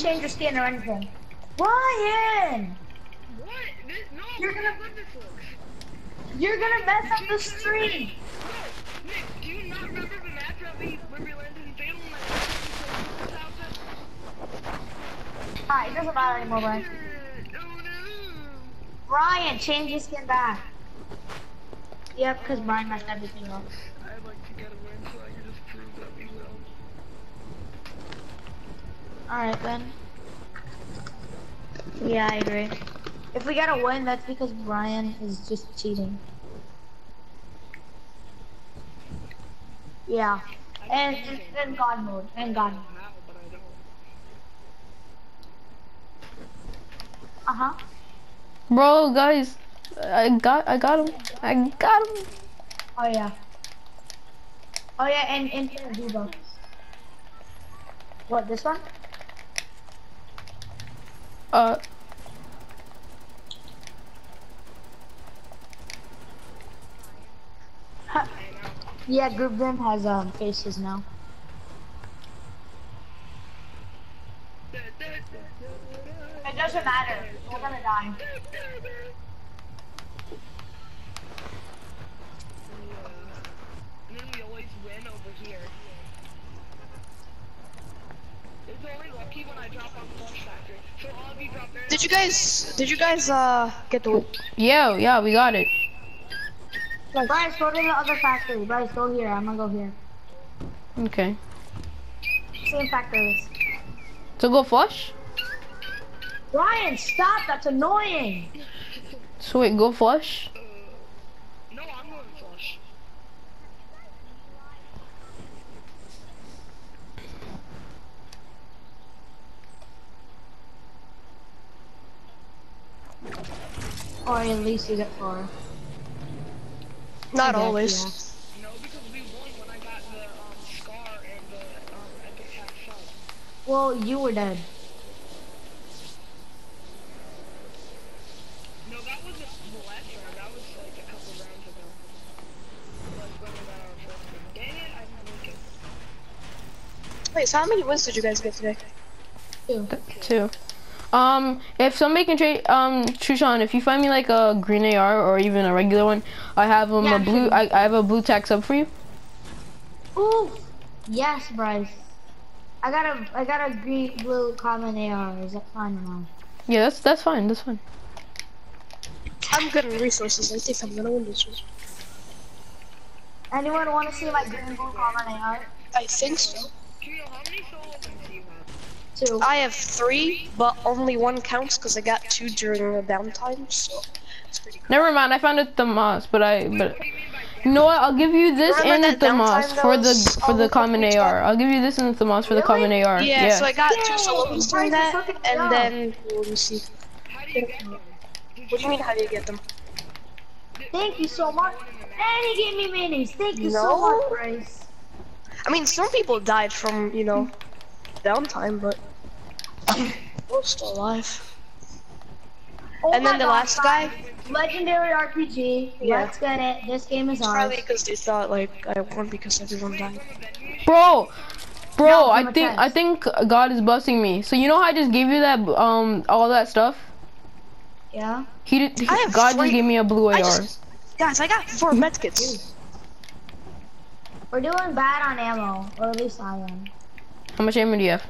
change your skin or anything. Ryan! What? This, no, You're gonna- this. You're gonna mess up the stream! No, Nick, do you not remember the match we, where we landed in Fatal and I played outfit? Alright, it doesn't matter anymore, Ryan. Oh no! Ryan, change your skin back. Yep, because Brian messed everything up. Alright then. Yeah, I agree. If we got a win, that's because Brian is just cheating. Yeah. And and, and God mode. And God mode. How, but I don't. Uh-huh. Bro, guys, I got, I got him. I got him. Oh yeah. Oh yeah, and infinite V-Bucks. What, this one? Uh, yeah, Group Vimp has um faces now. It doesn't matter. We're gonna die. Did you guys? Did you guys uh get the? yeah, yeah, we got it. Bryce, go to the other factory. Bryce, go here. I'm gonna go here. Okay. Same factories. So go flush. Ryan, stop! That's annoying. So wait, go flush. No, I'm going Flush. Or at least you get four. Not guess, always. No, because we won when I got the um, Scar and the um, Epic Cat Shot. Well, you were dead. No, that wasn't the last round. That was like a couple rounds ago. Like when we got our first win. Dang it, I didn't make it. Wait, so how many wins did you guys get today? Two. Two. Um, if somebody can trade, um, Shushan, if you find me like a green AR or even a regular one, I have um Yeah, a blue. I, I have a blue tax up for you. Ooh. Yes, Bryce. I got a I got a green blue common AR. Is that fine or not? Yeah, that's that's fine. That's fine. I'm good in resources. I think I'm gonna win this one. Anyone want to see my green blue common AR? I think so. Keo, how many solo wins do you have? Two. I have three, but only one counts because I got two during the downtime. So it's pretty cool. Never mind. I found it the moss, but I but you mean by you know what? I'll give you this Remember and the that downtime for the for the the common companies AR. I'll give you this and the Thermos for the common AR. Yeah, Yeah. so I got two Yay! solo wins during that, and that. then let me see. How do you get them? What do you mean? How do you get them? Thank you so much. And he gave me minis. Thank you so much, Bryce. I mean, some people died from you know downtime, but we're still alive. Oh And then the God, last guy? Legendary RPG. Yeah. Let's get it. This game is ours. Probably because they thought like I won because everyone died. Bro, bro, No, I from a think I think God is busting me. So you know how I just gave you that um all that stuff? Yeah. He did. I have God three- just gave me a blue AR. I just, guys, I got four medkits. We're doing bad on ammo, or at least I am. How much ammo do you have?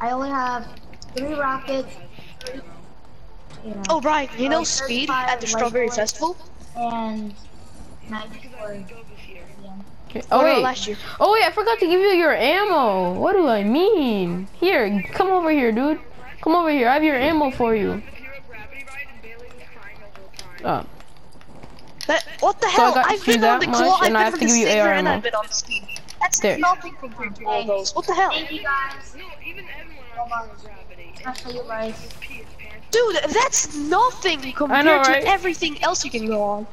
I only have three rockets. Three, you know, Oh, right. You know Like Speed 35 at the Strawberry light Festival? and 94. Go this year. Yeah. Oh wait. last year. Oh wait, I forgot to give you your ammo. What do I mean? Here, come over here, dude. Come over here. I have your ammo for you. The Zero Gravity Ride and Bailey was crying the whole time. Oh. That, what the So I hell? got I've you been on the much, claw, I've and I been have on to the give you saver, and ammo. I've been on the speed. That's There. nothing compared to all those. What the hell? Thank you guys. No, even Evan on on. Zero Gravity. Especially you, Bryce. His pee his pants. Dude, that's nothing compared right? to everything else you can go on.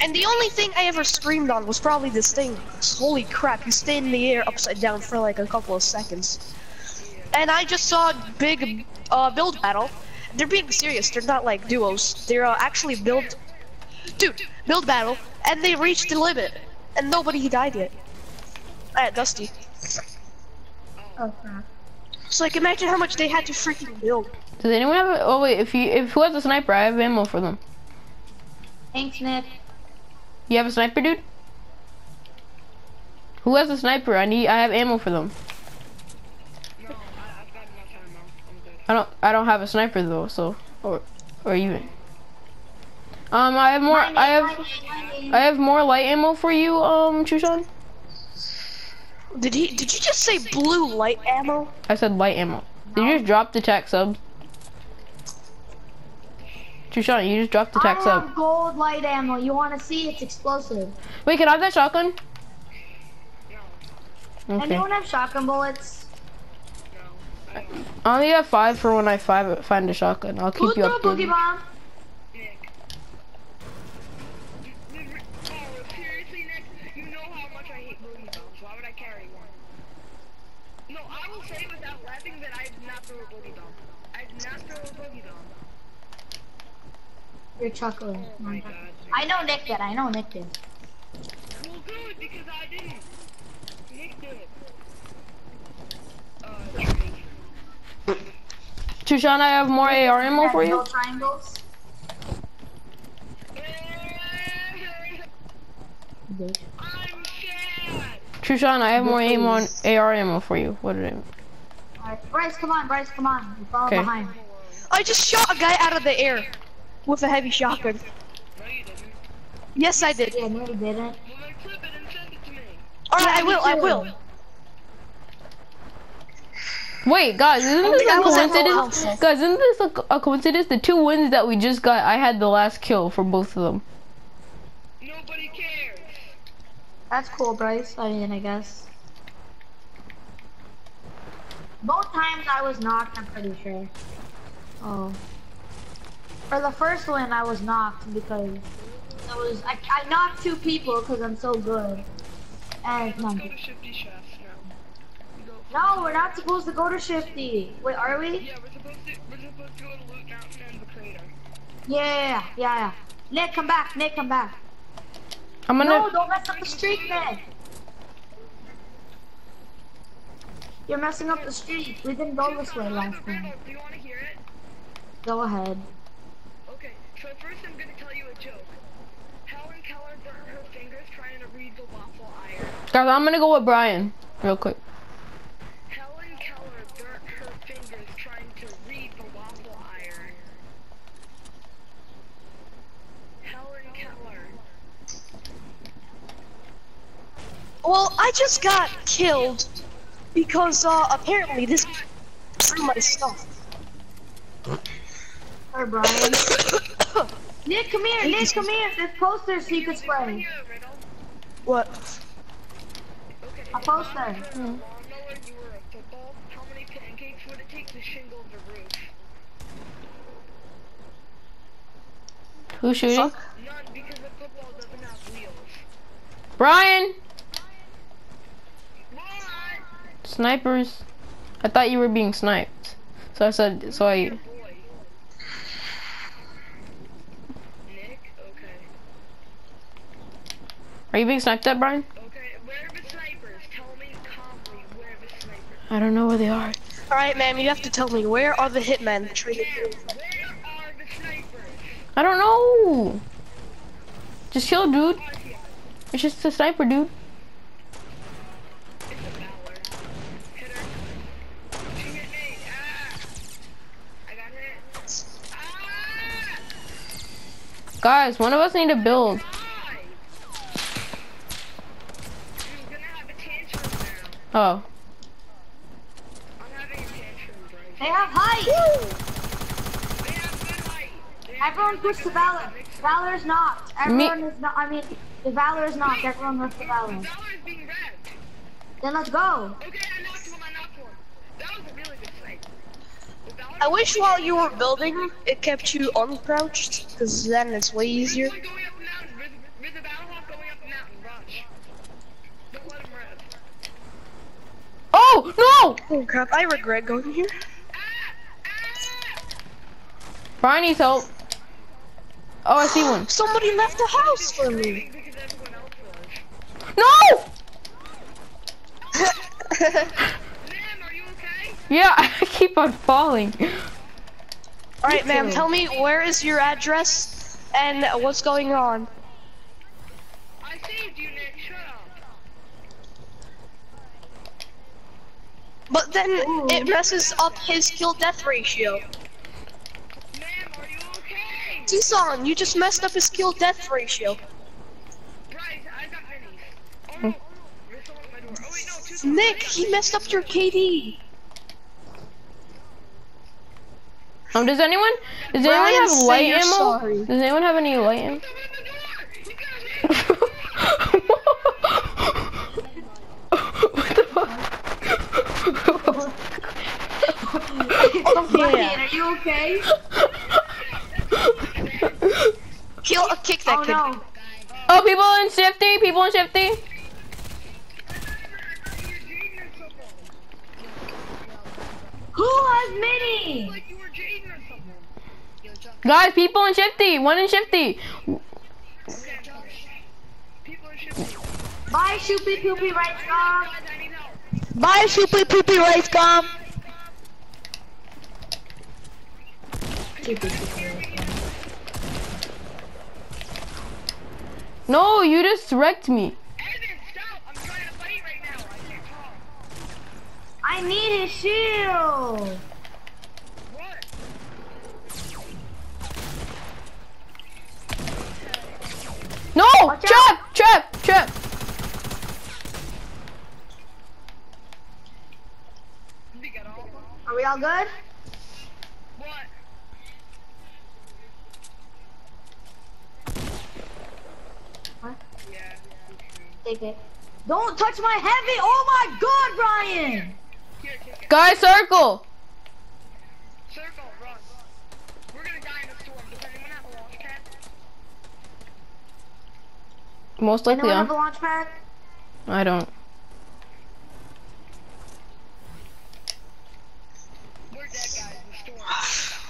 And the only thing I ever screamed on was probably this thing. Holy crap, you stay in the air upside down for like a couple of seconds. And I just saw a big uh, build battle. They're being serious, they're not like duos. They're uh, actually build... Dude, build battle, and they reached the limit. And nobody died yet. Alright, Dusty. Oh crap. So like imagine how much they had to freaking build. Does anyone have? A, oh wait, if you if who has a sniper, I have ammo for them. Thanks, Nick. You have a sniper, dude? Who has a sniper? I need. I have ammo for them. No, I, I've got enough ammo. I'm good. I don't. I don't have a sniper though. So or or even. Um, I have more. I have. I have more light ammo for you, um, Chushan. Did he? Did you just say blue light ammo? I said light ammo. Did you just drop the tech subs? Chushan, you just dropped the I tech sub. have gold light ammo. You want to see? It's explosive. Wait, can I have that shotgun? No, Okay. Anyone have shotgun bullets? no. I don't. Only have five for when I five, find a shotgun. I'll Who keep you threw a boogie bomb? Nick. Oh, seriously, Nick? You know how much I hate boogie bombs. Why would I carry one? No, I will say without laughing that I did not throw a boogie bomb. I did not throw a boogie bomb. You're chuckling. Oh my god. I know Nick did. I know Nick did. Well, good, because I didn't. Nick did. Uh, trade. Chushan, I have more AR ammo for you. triangles. I'm sad. I have more aim on AR ammo for you. What did I? Alright, Bryce, come on, Bryce, come on. You're Okay. behind. I just shot a guy out of the air with a heavy shotgun. No, you didn't. Yes, I did. Yeah, no, you didn't. Well, then clip it and send it to me. All right, I will. I will. Wait, guys, isn't this oh, think I a was at coincidence? Guys, isn't this a, a coincidence? The two wins that we just got, I had the last kill for both of them. Nobody cares. That's cool, Bryce. I mean, I guess. Both times I was knocked, I'm pretty sure. Oh. For the first one, I was knocked because I was I, I knocked two people because I'm so good. And no, Go to Shifty Shafts now. We go. no, we're not supposed to go to Shifty. Wait, are we? Yeah, we're supposed to. We're supposed to go to Loot Mountain and the crater. Yeah, yeah, yeah, yeah. Nick, come back. Nick, come back. I'm gonna. No, don't mess up the streak, Nick. You're messing up the street. We didn't go this way last time. Do you want to hear it? Go ahead. Okay, so first I'm gonna tell you a joke. Helen Keller burnt her fingers trying to read the waffle iron. Guys, I'm gonna go with Brian real quick. Helen Keller burnt her fingers trying to read the waffle iron. Helen Keller. Well, I just got killed because uh, apparently this threw my stuff. Or Brian. Nick, come here. Nick, come here. There's posters so you can spray. Here, What? Okay. A poster. Um, hmm. Lawnmower, you were a football. How many pancakes would it take to shingle the roof? Who's shooting? Fuck. None, because a doesn't have wheels. Brian! What? Snipers. I thought you were being sniped. So I said, so Your I. boy. Nick? Okay. Are you being sniped at, Brian? Okay, where are the snipers? Tell me calmly where are the snipers. I don't know where they are. All right, man, you have to tell me where are the hitmen? Traded Yeah, where are the snipers? I don't know. Just kill, dude. I see it. It's just a sniper, dude. It's a Valor. Hit her. She hit me. Ah! I got hit. Ah! Guys, one of us need to build. Die! I'm gonna have a tantrum now. Oh. I'm having a tantrum, Bryce. They have height. They have good height. They have Everyone push like, the a Valor. mix of- Valor's knocked. Everyone is not. I mean, the Valor is knocked. Everyone rush the Valor. The Valor is being revved. Then let's go. Okay, I knocked one, I knocked one. That was a really good fight. I wish while you were building, it kept you uncrouched, because then it's way easier. There's one going up the mountain. There's, there's a Battlehawk going up the mountain. Rush. Don't let him rev. Oh, no! Oh crap, I regret going here. Brian needs help. Oh, I see one. Somebody left the house for me. Leaving Because everyone else was. No! Ma'am, are you okay? Yeah, I keep on falling. All right, ma'am. Tell me where is your address and what's going on. I saved you, Nick. Shut up. But then it messes up his kill death ratio. Ma'am, are you okay? Tucson, you just messed up his kill death ratio. Bryce, I got minis. Oh no. There's someone at my door. Oh wait, no, two Nick, he messed up your KD. Um, does anyone does anyone have say light ammo? sorry. Does anyone have any light ammo? what the fuck? Brian, are you okay? Kill, uh, kick that Oh kid. no. oh, people in Shifty, people in Shifty. Who has mini? Like you were Jaden or something. Guys, people in Shifty, one in Shifty. People are. Bye, shoopy poopy rice gum. Guys, I need help. Bye, shoopy poopy right No, you just wrecked me. Evan! I'm trying to fight right. I. I need a shield. What? No, Watch trap, trap, trap. Did he get all of them? Are we all good? What? What? Yeah. Don't touch my heavy. Oh my god, Brian. Here, take it. Guys, circle. Circle, run. We're gonna die in a storm. Does anyone have a launch pad? Most likely, Anyone have a yeah. launch pad? I don't. We're dead, guys. In the storm.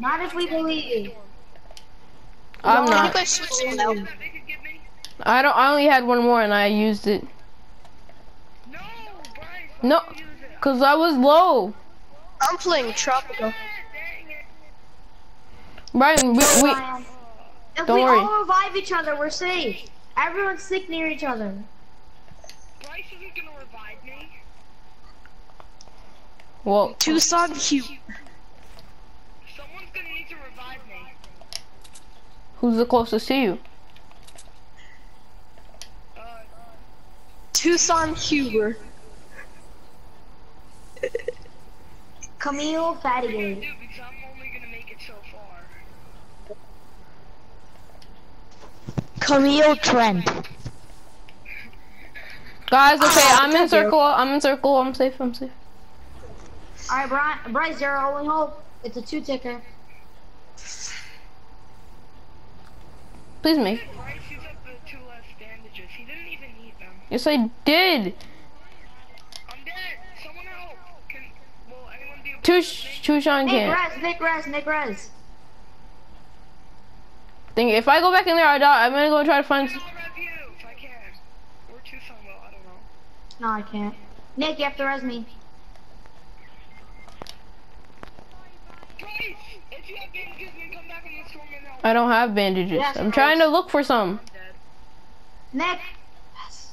Not if we believe. I'm No, Can you not. switch someone out? That they could give me? I don't. I only had one more and I used it. No, Bryce. No, why did you use it? cause I was low. I'm playing Tropical. Brian, we, we Brian. If Don't we worry. all revive each other, we're safe. Everyone's sick near each other. Bryce isn't gonna revive me. well, Tucson, cute. Someone's gonna need to revive me. who's the closest to you? Uh, Tucson Huber. Camille what are you gonna Fattigate. do? Because I'm only Huber. Camille make it so. Camille Trent. Guys, okay, Ah, I'm in thank you. circle. I'm in circle. I'm safe. I'm safe. Alright, Brian, Bryce, you're our only hope. It's a two ticker. Please me. Bryce used up the two less bandages. He didn't even need them. Yes, I did. I'm dead. Someone help. Can, will anyone be Tush, Tushan Nick can't. Rez, Nick Rez, Nick Rez. Think if I go back in there, I die. I'm gonna go try to find. I'll rev you if I can. Or Tucson will. I don't know. No, I can't. Nick, you have to res me. Bryce, if you have bandages, then come back in the storm and help. I don't have bandages. Yes, I'm trying to look for some. Nick. Yes.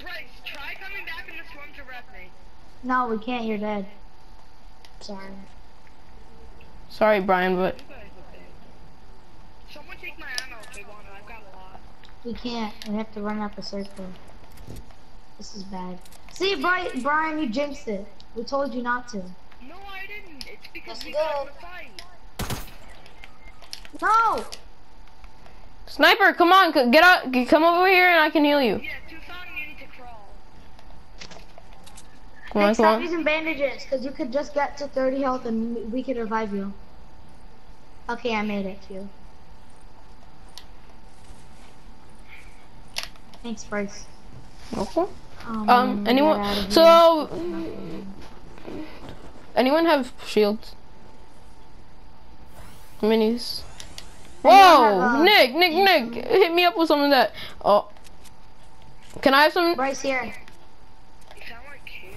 Bryce, try coming back in the storm to rev me. No, we can't. You're dead. Sorry. Sorry, Brian, but You guys are dead. Someone take my ammo if they want it. I've got a lot. We can't. We have to run up a circle. This is bad. See, Brian, Brian, you jinxed it. We told you not to. No, I didn't. It's because Yes, we you got in did. fight. No! sniper, come on, get out, come over here, and I can heal you. Yeah, Tucson, you need to crawl. Come on, Nick, come stop on. using bandages, because you could just get to 30 health and we could revive you. Okay, I made it to you. Thanks, Bryce. Okay. Um, out anyone? So, anyone have shields? Minis. Whoa, have, uh, Nick, Nick, Nick, hit me up with some of that. Oh, can I have some? Bryce here. You sound like Caleb.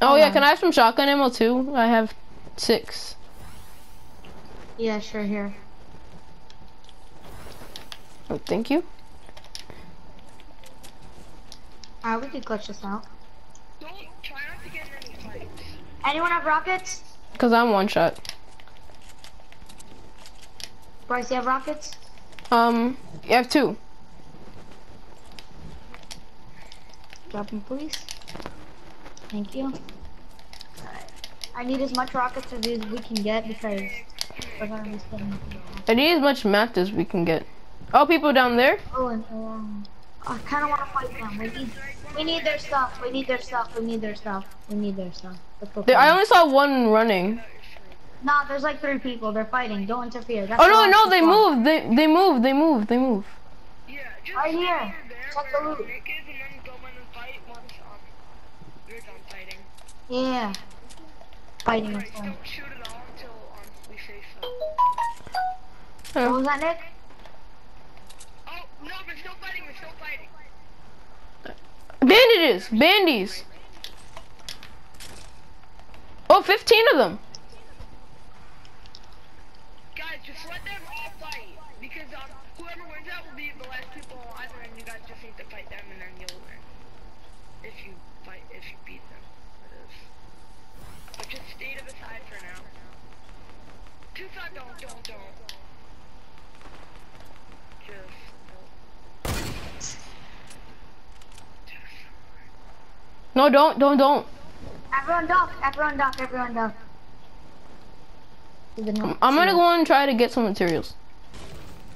Oh Hold yeah, on. can I have some shotgun ammo too? I have six. Yeah, sure, here. Oh, thank you. Alright, we can clutch this out. Don't try not to get in any fights. Anyone have rockets? Cause I'm one shot. Bryce, you have rockets? Um, you have two. Drop them, please. Thank you. Alright. I need as much rockets as we can get because we're gonna be spending. I need as much meth as we can get. Oh, people down there? Oh, and um, I kind of want to fight them. We need, we need their stuff. We need their stuff. We need their stuff. We need their stuff. Let's. There- I only saw one running. Nah, there's like three people. They're fighting. Don't interfere. That's Oh no, no, they squad. moved. They they moved. They moved. They moved. Yeah, just Right here. Check the loot. Nick is, and then go in and fight once um you're done fighting. Yeah. Fighting Right, is don't shoot it all until um we say so. What was that, Nick? Oh no, we're still fighting. We're still fighting. Bandages, bandies. Oh, 15 of them. Guys, just let them all fight because um whoever wins out will be the last people alive, and then you guys just need to fight them, and then you'll win. If you fight, if you beat them, that is. But just stay to the side for now. Two side, don't, don't, don't. Just don't. No, don't, don't, don't. Everyone duck. Everyone duck. Everyone duck. Did they not I'm gonna go and try to get some materials.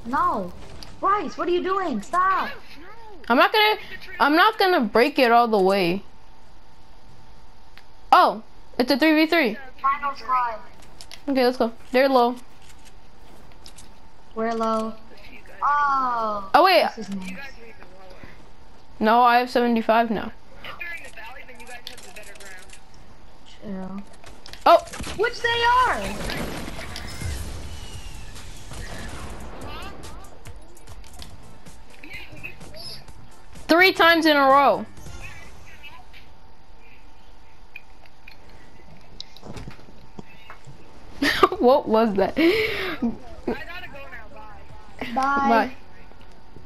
No. Bryce, what are you doing? Stop. I'm not gonna, I'm not gonna break it all the way. Oh, it's a 3v3. Final squad. Okay, let's go. They're low. We're low. if you guys, Oh. Oh wait, nice. you guys are even lower. no, I have 75 now. If they're in the valley, then you guys have the better ground. Chill. Oh, Which they are. Huh? Yeah, we just- three times in a row. what was that? Bye. Bye. Bye.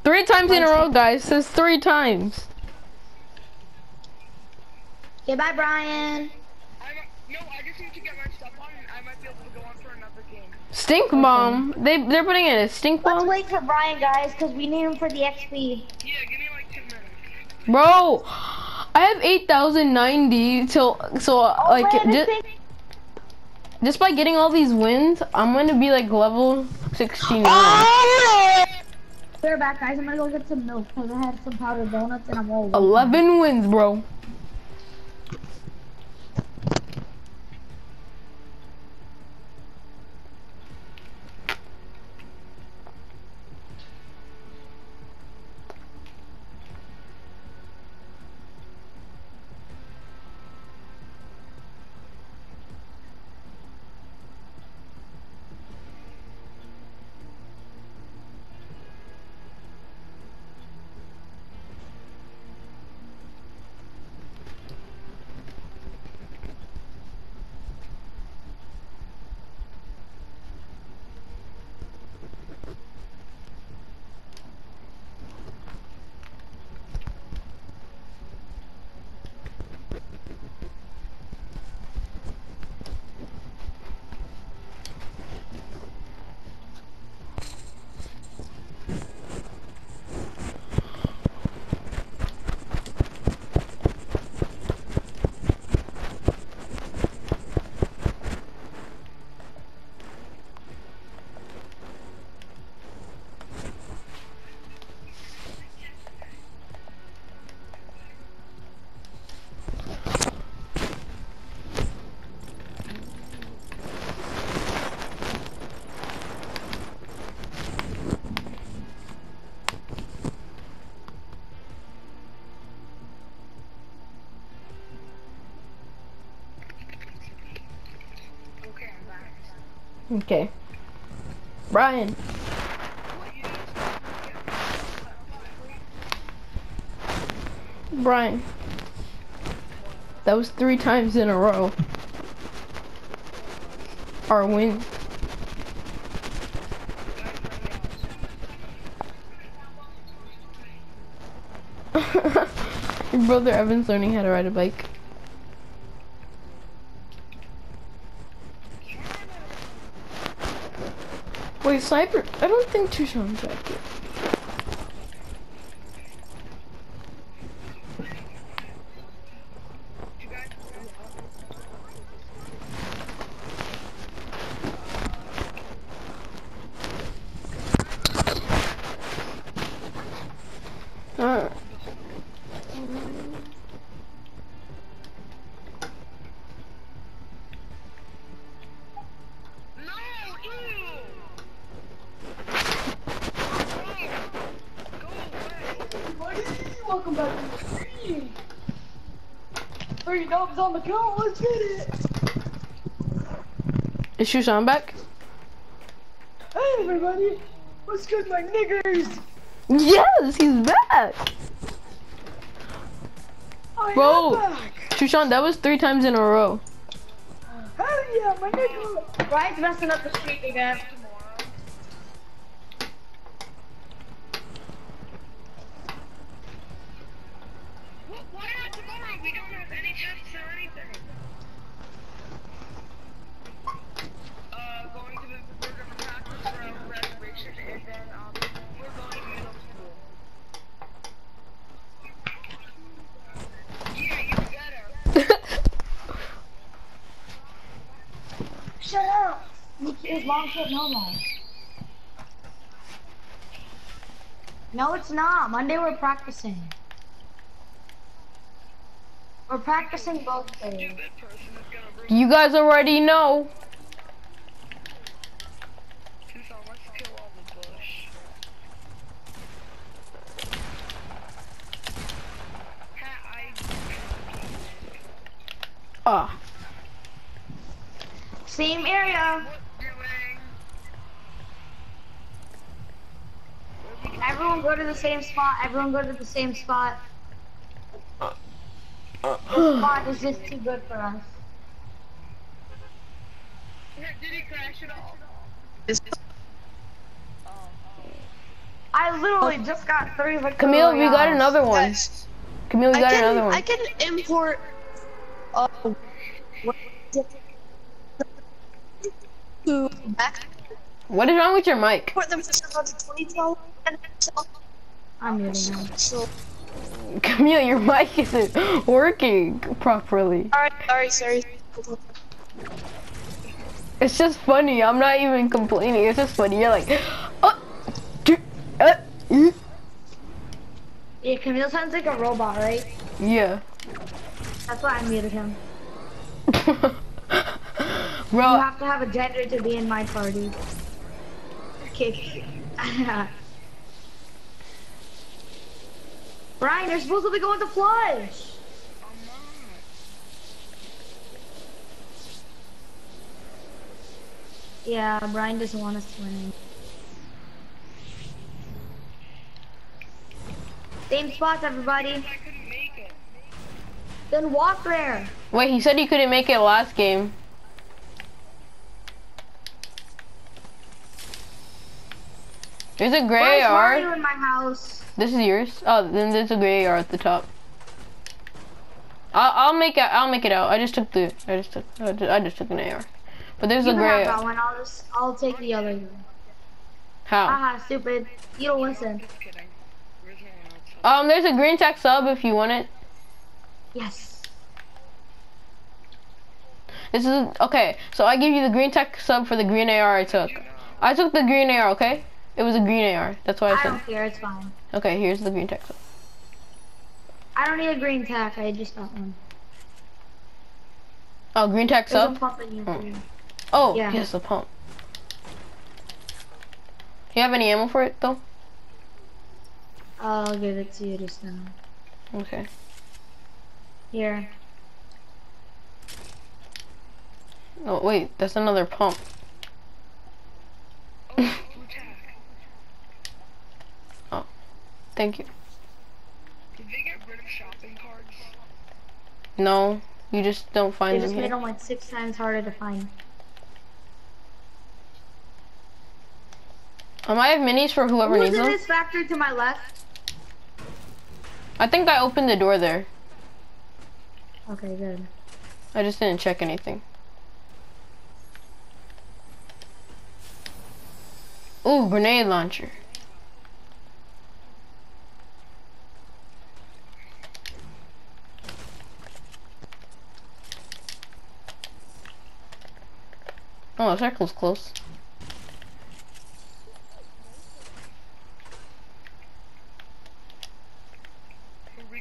Three times in a row, guys. Says three times. Okay, bye, Brian. I'm, no, I just need to get my stuff on and I might be able to go on for another game. Stink bomb. They they're putting in a stink Let's bomb. wait for Brian, guys, because we need him for the XP. Yeah, give me like two minutes. Bro, I have 8,090 till so oh, like man, just, this thing- just by getting all these wins, I'm gonna be like level 16. We're back, guys. I'm gonna go get some milk because I had some powdered donuts and I'm all. 11 wins, bro. Okay. Brian. Brian. That was three times in a row. Our win. Your brother Evan's learning how to ride a bike. I don't think Tucson's back Three on the count, let's get it. is Tucson back? Hey everybody, what's good my niggers? Yes, he's back! I Bro. am back. Tucson, that was three times in a row. Hell yeah, my nigga. Brian's messing up the streak again. What, why not tomorrow? We don't have any tests or anything. Uh, going to the, we're gonna practice for our graduation and then, um, we're going to middle school. Yeah, you better. Shut up! His mom said no more. No, it's not. Monday we're practicing. We're practicing both days. Stupid person is gonna bring You guys already know. Tucson, let's kill all the bush. Ha, I... Ah, Same area. What doing? Everyone go to the same spot. Everyone go to the same spot. This spot is just too good for us. Did he crash it all? This- I literally just got three victory Camille, we got another one. Guys, Camille, we got can, another one. I can import. Uh, what- What is wrong with your mic? Import them to about the 2012 and so- I'm muting him. So, Camille, your mic isn't working properly. alright, alright, sorry. It's just funny. I'm not even complaining. It's just funny. You're like, oh, do- uh, mm." Yeah, Camille sounds like a robot, right? yeah. That's why I muted him. Bro. You have to have a gender to be in my party. Okay. Brian, you're supposed to be going to flush. Yeah, Brian doesn't want us to win. Same spots, everybody. I make it. Then walk there. wait, he said he couldn't make it last game. There's a gray Bryce, why are AR. you in my house? This is yours. Oh, then there's a gray AR at the top. I'll, I'll make it. I'll make it out. I just took the. I just took. I just, I just took an AR. But there's You a gray. that one. I'll just, I'll take the other one. How? Haha, stupid. You don't listen. Just kidding. Where's no one else? Um, there's a green tech sub if you want it. Yes. This is okay. So I give you the green tech sub for the green AR I took. I took the green AR. Okay. It was a green AR. That's why I I said. don't care. It's fine. Okay, here's the green tech. I don't need a green tack. I just got one. Oh, green tech There's a sub. pump in you. Oh. oh, Yeah. yes, the pump. Do You have any ammo for it though? I'll give it to you just now. Okay. Here. Oh wait, that's another pump. Oh, blue tack. Thank you. Did they get rid of shopping carts? No, You just don't find They find just them made here. them like six times harder to find. Um, I have minis for whoever Who's needs in them. this factory to my left? I think I opened the door there. Okay, good. I just didn't check anything. Ooh, grenade launcher. Oh, the circle's close. We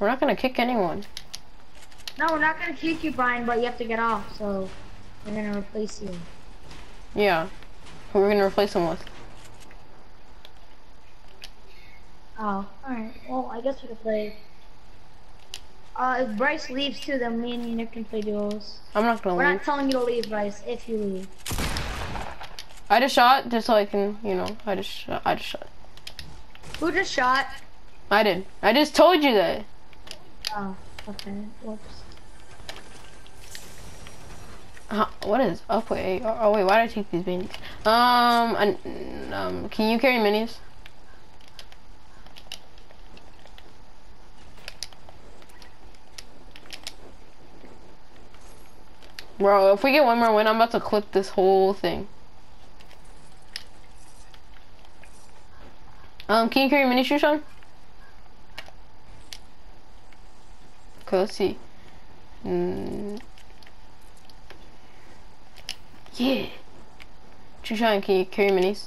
we're not gonna kick anyone. No, we're not gonna kick you, Brian, but you have to get off, so we're gonna replace you. Yeah. Who we're gonna replace him with? Oh, alright. Well, I guess we can play. Uh, if Bryce leaves too, then me and Nick can play duos. I'm not gonna We're leave. not telling you to leave, Bryce, if you leave. I just shot just so I can, you know, I just shot, I just shot. Who just shot? I did. I just told you that. Oh, okay. Whoops. Uh, what is up wait? Oh, oh wait, why did I take these minis? Um, and, um, can you carry minis? Bro, if we get one more win, I'm about to clip this whole thing. Um, can you carry mini shoes on? Okay, let's see. Mm. Yeah. Chushan, can you carry minis?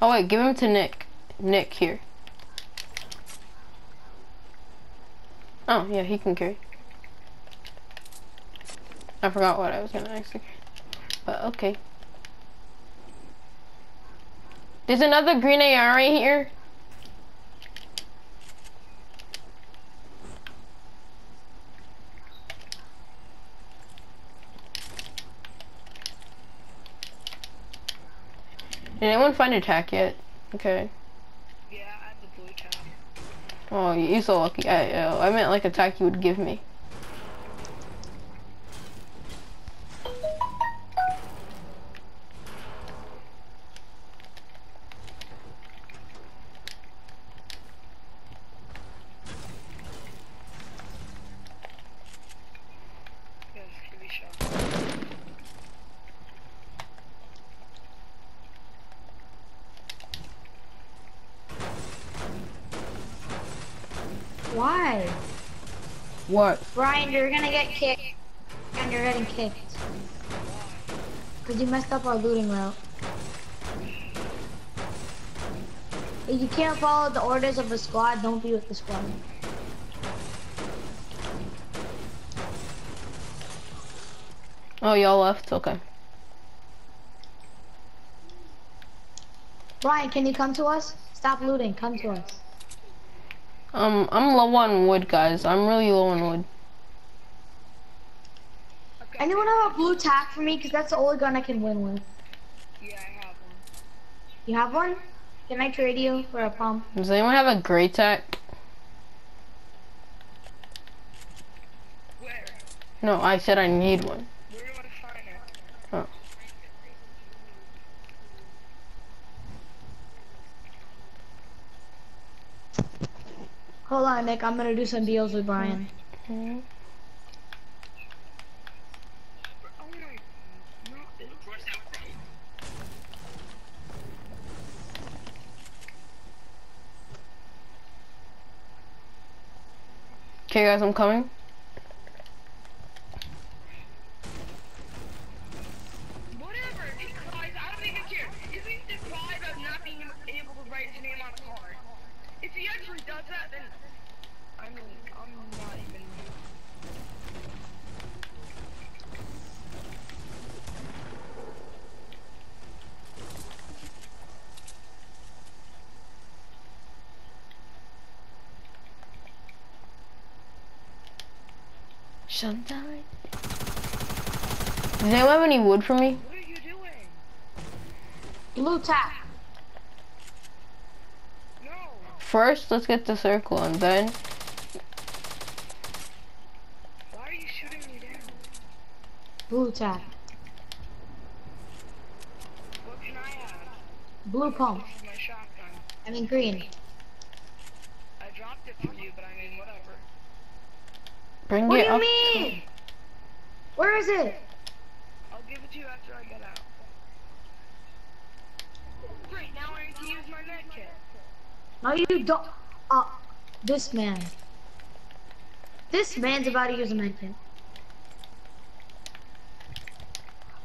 Oh wait, give him to Nick. Nick here. Oh yeah, he can carry. I forgot what I was gonna ask. But okay. There's another green AR right here. Did anyone find a tack yet? Okay. Yeah, I have the blue tab. Oh, you're so lucky. I uh, I meant like a tack you would give me. Yes, give me a shot. Why? You're gonna get kicked. And you're getting kicked. Because you messed up our looting route. If you can't follow the orders of the squad, don't be with the squad. Oh, y'all left? Okay. Brian, can you come to us? Stop looting, come to us. Um, I'm low on wood, guys. I'm really low on wood. Okay. Anyone have a blue tack for me? Because that's the only gun I can win with. Yeah, I have one. You have one? Can I trade you for a pump? Does anyone have a gray tack? Where? No, I said I need one. Where do I find it? Oh. Hold on, Nick. I'm gonna do some deals with Brian. Okay. Oh my. No, where's that from? Okay, guys, I'm coming. Whatever, he cries, I don't even care. Isn't he deprived of not being able to write his name on a card? If he actually does that, then I mean, I'm not even. Sometimes. Does anyone have any wood for me? What are you doing? Blue tack. No. First, let's get the circle, and then you shooting me down? Blue tap. What can I have? Blue pump. This is my shotgun. I mean green. I dropped it for you, but I mean, whatever. Bring What it do you up. mean? Where is it? I'll give it to you after I get out. Great, now I need to use my med kit. No, you don't. Uh, this man. This man's about to use a medkit.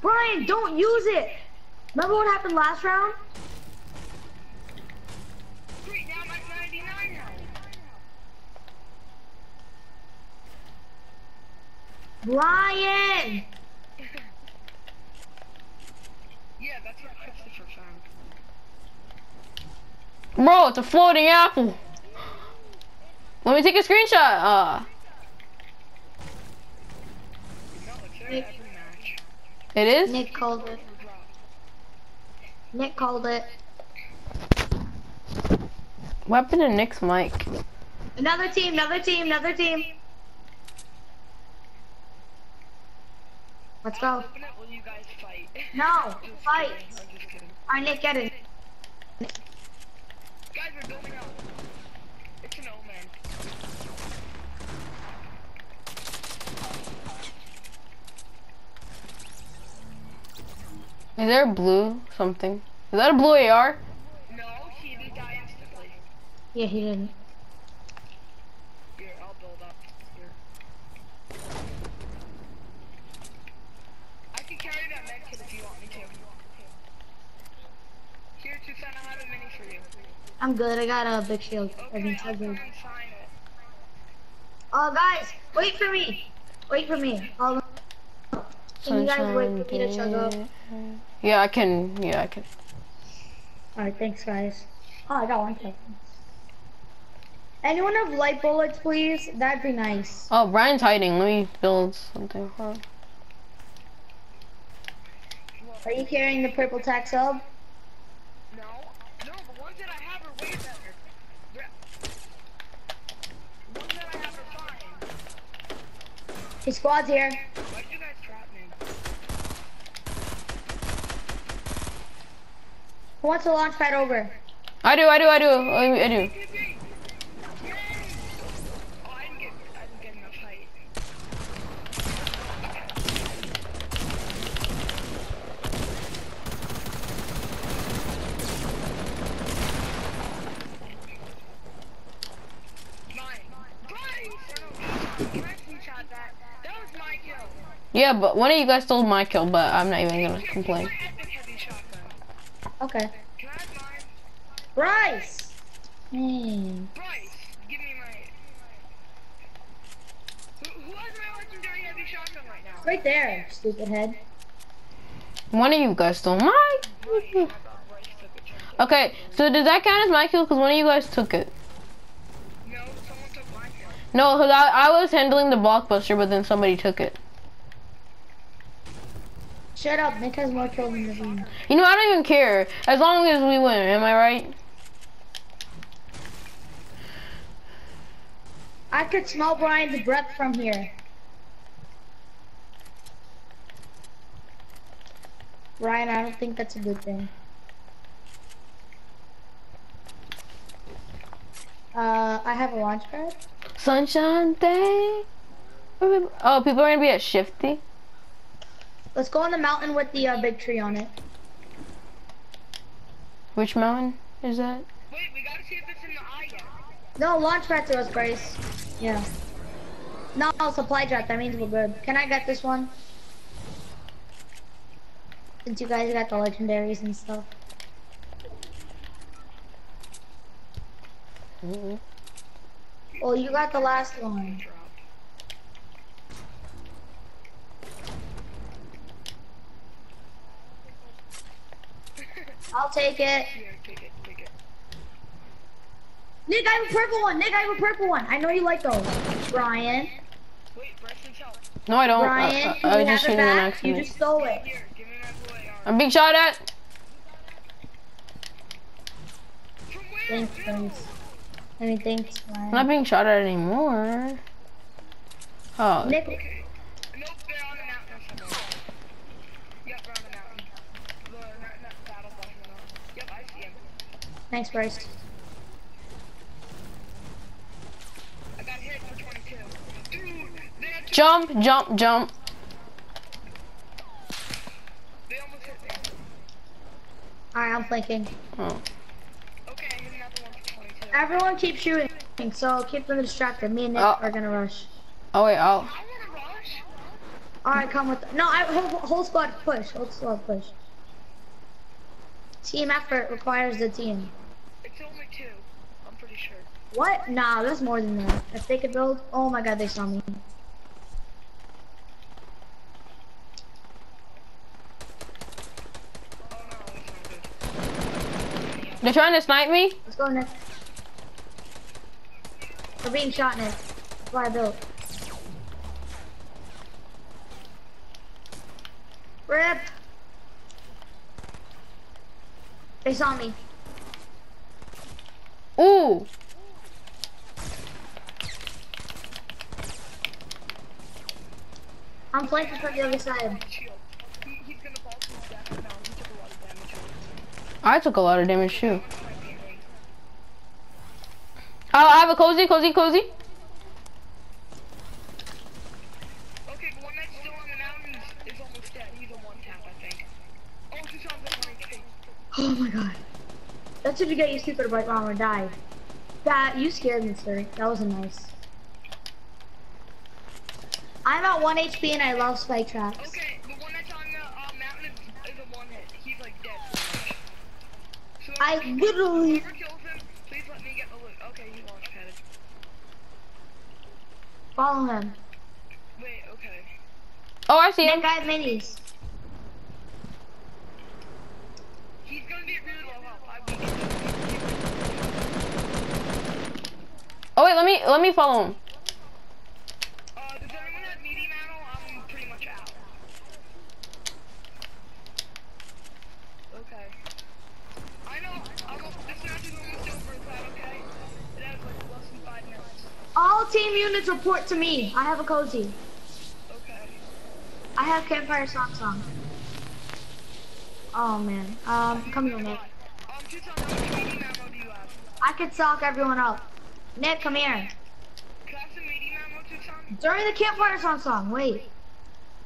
Brian, don't use it. Remember what happened last round? Great, now I'm at 99 now. Brian. Yeah, that's what Christopher found. Bro, it's a floating apple. Let me take a screenshot. Uh, No, it's there every match. it is? Nick called it. Drop. Nick called it. What happened to Nick's mic? Another team, another team, another team. Let's go. open it while you guys fight. No, fight. I'm just kidding. Alright, Nick, get it. Guys, we're building up. It's an omen. Is there a blue something? Is that a blue AR? No, he didn't die instantly. Yeah, he didn't. Here, I'll build up. Here. I can carry that med kit if you want me to. Here, Tucson, I have a mini for you. I'm good. I got a big shield. I Okay, mean, I'll so come good. and sign it. Oh, guys, wait for me. Wait for me. Hold on. Can you guys wait for me to chug up? Yeah, I can. Yeah, I can. Alright, thanks, guys. Oh, I got one second. Anyone have light bullets, please? That'd be nice. Oh, Brian's hiding. Let me build something for him. Are you carrying the purple tack sub? No, no, the ones that I have are way better. They're- The ones that I have are fine. His squad's here. Why'd you guys trap me? Who wants to launch pad over? I do. I do. I do. I I do. Yay! Oh, I didn't get, I didn't get enough height. Mine. Brian! Can I screenshot that? That was my kill. Yeah, but one of you guys stole my kill, but I'm not even gonna complain. here's my epic heavy shotgun. Okay. Can I have mine? Bryce! Hmm. Bryce, give me my. Who, who has my legendary heavy shotgun right now? Right there, stupid head. One of you guys stole my. Bryce. I thought Bryce took a chance. Okay, so does that count as my kill? Because one of you guys took it. No, someone took my kill. No, because I, I was handling the blockbuster, but then somebody took it. Shut up, Nick has more kills than the team. You know, I don't even care. As long as we win, am I right? I could smell Brian's breath from here. Ryan, I don't think that's a good thing. Uh, I have a launch pad. Sunshine day. Oh, people are gonna be at Shifty. Let's go on the mountain with the uh, big tree on it. Which mountain is that? Wait, we gotta see if it's in the eye yet. No, launch pad to us, Bryce. Yeah. No, supply drop. That means we're good. Can I get this one? Since you guys got the legendaries and stuff. Well, you got the last one. I'll take it. Here, take it, take it. Nick, I have a purple one. Nick, I have a purple one. I know you like those. Brian. Wait, Bryce needs help. No, I don't. Brian, uh, I, can I, I you just have shooting it an back? You just stole it. Here, give me my blue AR. I'm being shot at. From? Thanks, Bill? Bryce. I mean, thanks, I'm not being shot at anymore. Oh, Nick, Okay. Thanks, Bryce. I got hit for 22. Dude, they had two, Jump, jump, jump. they almost hit me. Alright, I'm flanking. Oh. Okay, I hit another one for 22. Everyone keep shooting, so keep them distracted. Me and Nick Oh. are gonna rush. Oh wait, oh. I'll. I. Alright, come with. No, I whole, whole squad push. Whole squad push. Team effort requires the team. It's only two. I'm pretty sure. What? Nah, there's more than that. If they could build. Oh my god, they saw me. Oh no, that's not good. They're trying to snipe me. Let's go, Nick. We're being shot, Nick. That's why I built. Rip. They saw me. Ooh. I'm flanking from the other side. Shield. He, he's gonna fall to his death. No, he took a lot of damage. I took a lot of damage too. Might be me. Oh, I have a cozy, cozy, cozy. Okay, the one that's still on the mountains is almost dead. He's a one tap, I think. Oh, just on the one Oh my god. That's what you get, you stupid white bomber die. That, you scared me, sir. That wasn't nice. I'm at 1 HP and I love spike traps. Okay, the one that's on the uh, mountain is, is a one hit. He's like dead. So I literally- Whoever kills him, please let me get the loot. Okay, he launch padded. Follow him. Wait, okay. Oh, I see Nick, him. I have minis. He's gonna be at really low health. I weakened him. Oh wait, let me let me follow him. Uh, does anyone have medium ammo? I'm pretty much out. Okay. I know, almost, this match is almost over, is that okay? It has like less than five minutes. All team units report to me. I have a cozy. Okay. I have campfire song song. Oh man. Um, come here, Nick. Um, Tucson, how much medium ammo do you have? I could sock everyone up. Nick, come here. Can I have some medium ammo, Tucson? During the campfire song song. Wait.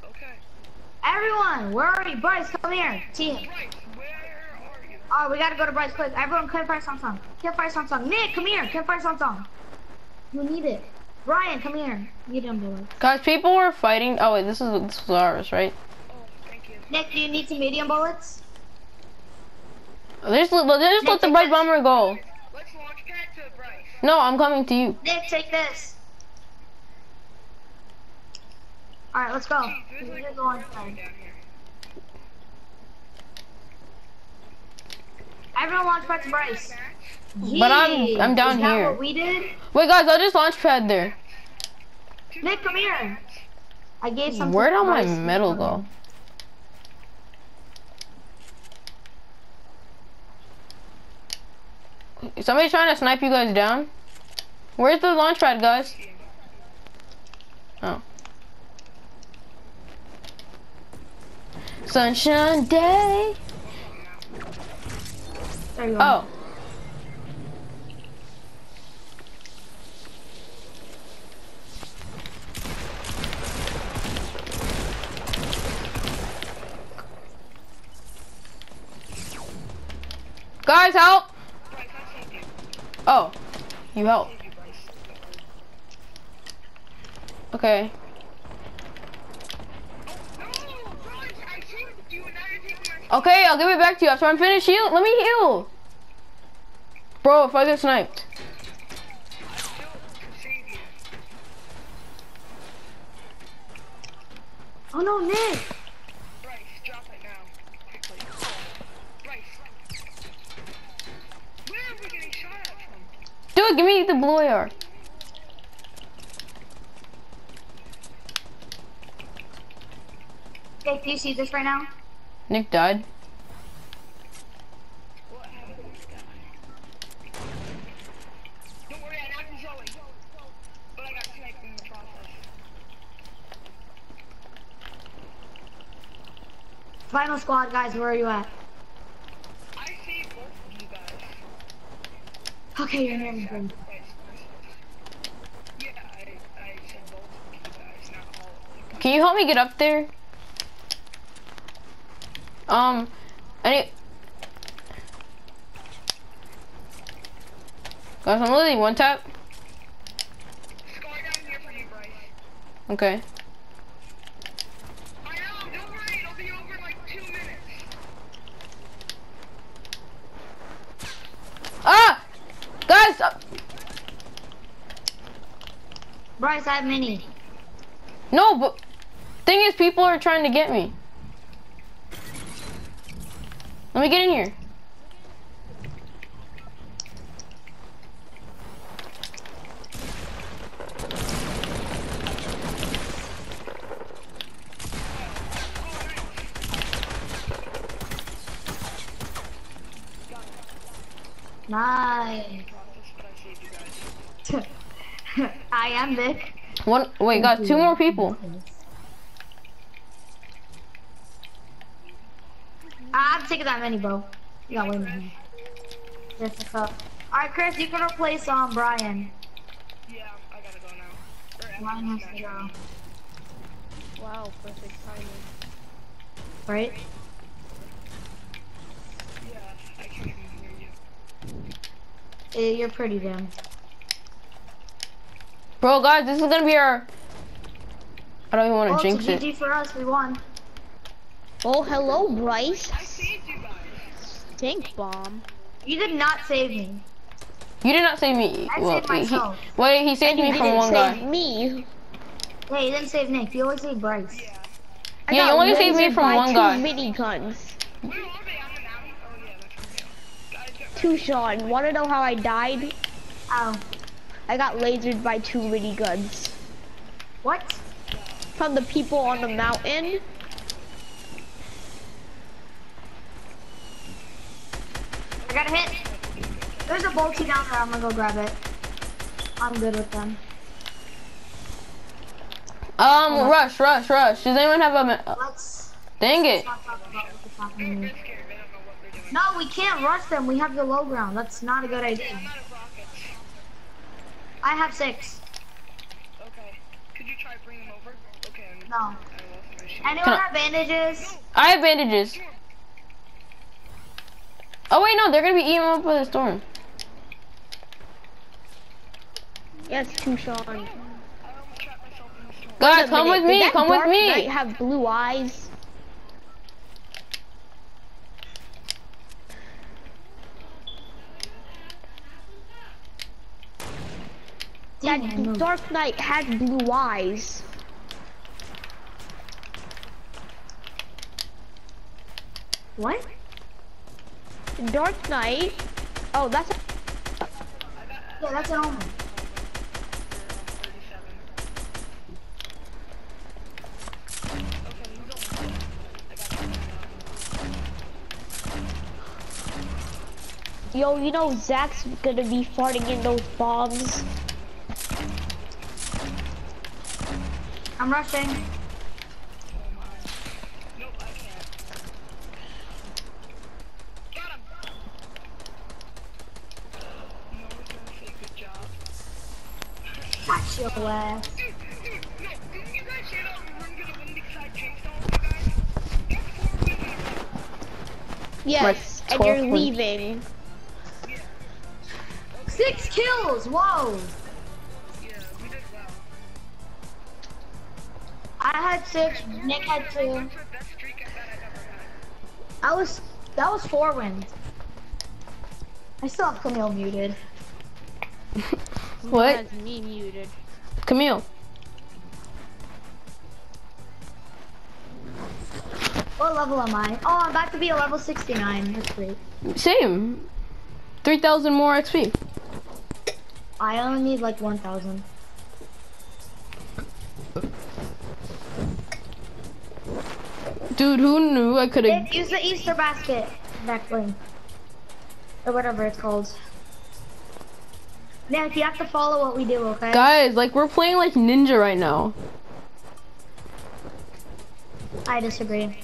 Okay. Everyone, where are you? Bryce, come here. Team. Bryce, where are you? Oh, we gotta go to Bryce quick. Everyone, campfire song song. Campfire song song. Nick, come here. Campfire song song. You need it. Ryan, come here. Medium bullet. Guys, people were fighting. Oh wait, this is this was ours, right? Oh, thank you. Nick, do you need some medium bullets? They just, just let the Brite Bomber go. Let's launch pad to Bryce. No, I'm coming to you. Nick, take this. Alright, let's go. Jeez, like Here's the one down side. here. Everyone launch back to Bryce. But I'm- I'm down Is that here. what we did? Wait, guys, I'll just launched pad there. Nick, come here. I gave something Where'd all my Bryce. metal go? Is somebody trying to snipe you guys down? Where's the launch pad, guys? Oh. Sunshine day. There you go. Oh. Guys, help! Bryce, I saved you. Oh, you help. Okay. Okay, I'll give it back to you after I'm finished heal. Let me heal. Bro, if I get sniped. Oh no, Nick. Bryce, drop it now. Quickly. Bryce. Where are we getting shot at from? Dude, give me the blue AR. Nick, do you see this right now? Nick died. What happened to this guy? Don't worry, I knocked Zoe. But I got sniped in the process. Final squad, guys, where are you at? I saved both of you guys. Okay, your name's good. Yeah, I, I said both of you guys, not all of you. Can you help me get up there? Um, any. Guys, I'm literally one tap. Scar down here for you, Bryce. Okay. I know, don't worry, it'll be over in like two minutes. Ah! Guys! uh, Bryce, I have mini. No, but thing is, people are trying to get me. Let me get in here. Nice. Process, but I saved you guys. I Vic. One. Wait, got two more people. I'm sick of that many, bro. You got way more. Just what's up. Alright, Chris, you can replace um Brian. Yeah, I gotta go now. Brian has to go. Wow, perfect timing. Right? Yeah, I can't even hear you. Eh, You're pretty damn. Bro, guys, this is gonna be our. I don't even want Oh, to it's jinx a it. GG for us. We won. Oh, hello, Bryce. I saved you guys. Tank bomb. You did not save me. You did not save me. I well, saved he- wait, he saved You me from one guy. me. Hey, you didn't save Nick. You always save Bryce. Yeah. I Yeah, you got only saved me from one two guy. mini guns. Where are they? I'm an alley. Oh, yeah, that's okay. Two Sean. Wanna know how I died? Oh. I got lasered by two mini guns. What? From the people on the mountain. I got a hit. There's a bulky down there. I'm gonna go grab it. I'm good with them. Um, rush, rush, rush. Does anyone have a? ma- Let's Dang it. not talk about what's They're happening. good scared. They don't know what they're doing. No, we can't rush them. We have the low ground. That's not a good idea. I'm out of rockets. I have six. Okay. Could you try bring them over? Okay. I'm, No. I lost my. Anyone I- have bandages? I have bandages. Oh wait, no, they're gonna be eaten up by the storm. Yes, two Sean. I almost trapped myself in the storm. Guys, come with me. Come with me. Knight have blue eyes? That Dark Knight had blue eyes. What? Dark Knight. Oh, that's Yeah, that's an omen. 37. Okay, who's over there? I got you. yo. You know Zach's gonna be farting in those bombs. Good job. Watch your ass. Dude, dude, no, didn't you guys say that we weren't gonna win because I jinxed all of you guys? That's four wins in a row. Yes, and you're leaving. Six kills. Whoa. I had six. Nick had two. That's the best streak I bet I've ever had. I was. That was four wins. I still have Camille muted. What? Has me muted. Camille. What level am I? Oh, I'm about to be a level 69. That's great. Same. 3,000 more XP. I only need like 1,000. Dude, who knew I could have... Use the Easter basket back bling. Or whatever it's called. Nick, you have to follow what we do, okay? Guys, like, we're playing like ninja right now. I disagree.